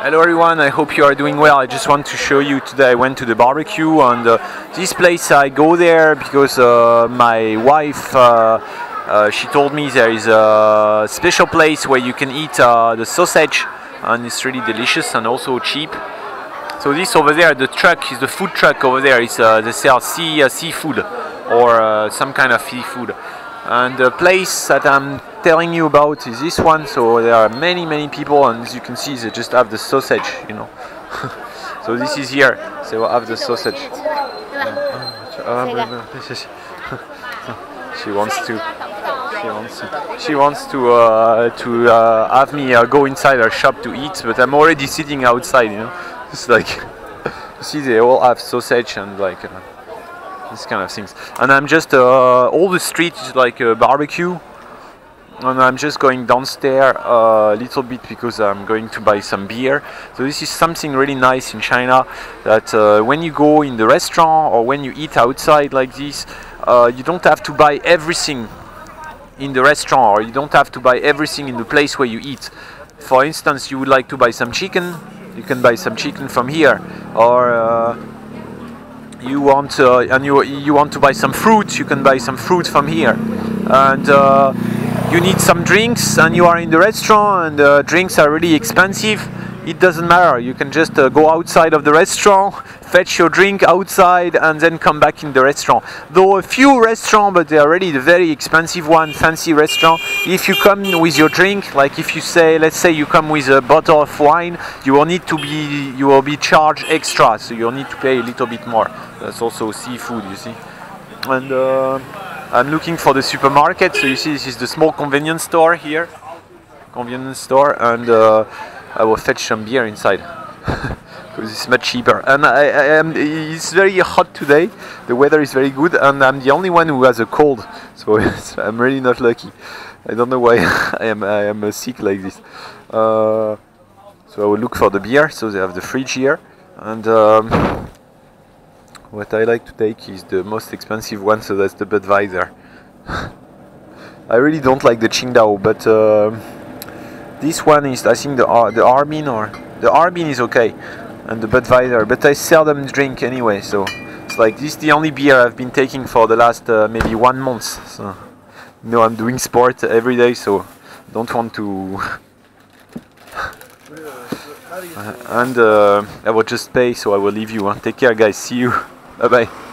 Hello everyone, I hope you are doing well. I just want to show you today I went to the barbecue and uh, this place I go there because uh, my wife uh, uh she told me there is a special place where you can eat uh, the sausage and it's really delicious and also cheap. So this over there, the truck is the food truck over there. Is uh, they sell sea seafood or some kind of seafood. And the place that I'm telling you about is this one. So there are many, many people, and as you can see, they just have the sausage, you know. so this is here. So have the sausage. she wants to. She wants to. She wants to uh, to uh, have me uh, go inside her shop to eat, but I'm already sitting outside. You know, it's like you see they all have sausage and like uh, these kind of things. And I'm just uh, all the street is like a barbecue and I'm just going downstairs a little bit because I'm going to buy some beer. So this is something really nice in China that uh, when you go in the restaurant or when you eat outside like this, uh, you don't have to buy everything in the restaurant or you don't have to buy everything in the place where you eat. For instance, you would like to buy some chicken, you can buy some chicken from here or uh, you want uh, and you you want to buy some fruit, you can buy some fruit from here and uh, you need some drinks and you are in the restaurant and the drinks are really expensive, it doesn't matter. You can just uh, go outside of the restaurant, fetch your drink outside, and then come back in the restaurant. Though a few restaurants, but they are really the very expensive one, fancy restaurant. If you come with your drink, like if you say, let's say you come with a bottle of wine, you will need to be, you will be charged extra, so you'll need to pay a little bit more. That's also seafood, you see. And. Uh, I'm looking for the supermarket. So you see, this is the small convenience store here, convenience store, and uh, I will fetch some beer inside because it's much cheaper. And I, I am, it's very hot today. The weather is very good, and I'm the only one who has a cold. So I'm really not lucky. I don't know why I am I am uh, sick like this. Uh, so I will look for the beer. So they have the fridge here, and. Um, what I like to take is the most expensive one, so that's the Budweiser. I really don't like the Qingdao, but uh, this one is, I think, the Ar the Harbin or the Harbin is okay, and the Budweiser. But I seldom drink anyway, so it's like this is the only beer I've been taking for the last uh, maybe one month. So you know, I'm doing sport every day, so don't want to. uh, and uh, I will just pay, so I will leave you. Take care, guys. See you. Bye bye.